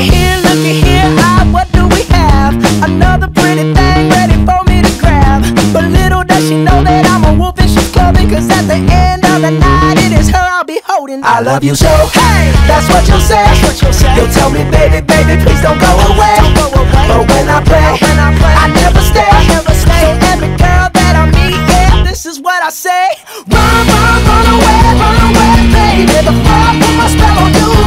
here, what do we have? Another pretty thing ready for me to grab. But little does she know that I'm a wolf at the end of the night, it is her I'll be holding. I love you so, hey, that's what you'll say. You'll, tell me, baby, baby, please don't go away. But when I play, I, never stay. So every girl that I meet, yeah, this is what I say. Run, run, run away, run away, baby. The fire put my spell on you.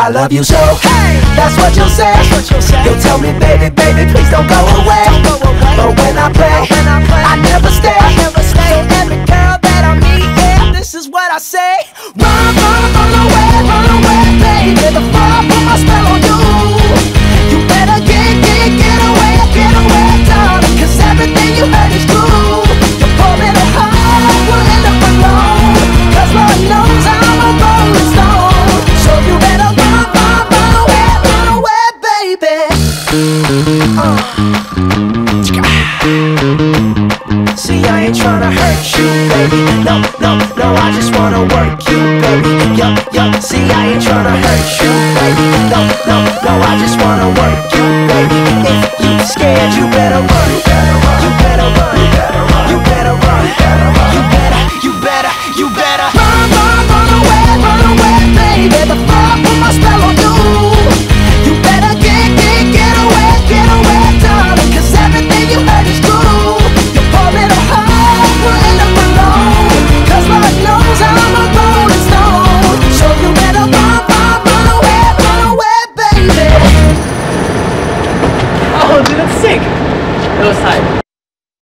I love you so. Hey, That's what you'll say. That's what you'll tell me, baby, baby, please don't go away. Don't go away. But when I play, When I play, ain't tryna hurt you, baby. No, no, no, I just wanna work you, baby. Yup, yup. See, I ain't tryna hurt you, eu saio.